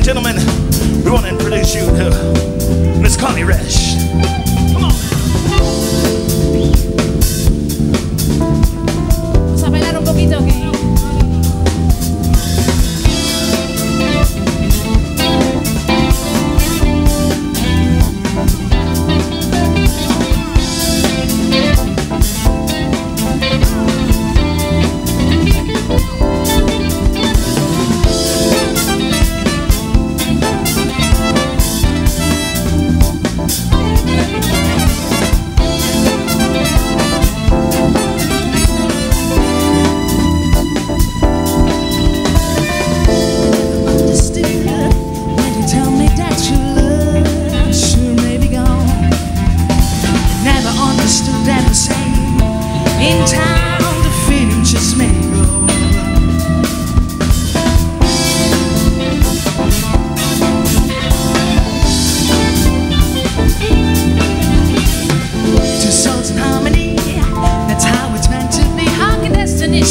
and gentlemen, we want to introduce you to.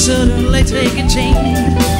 sooner or later it change.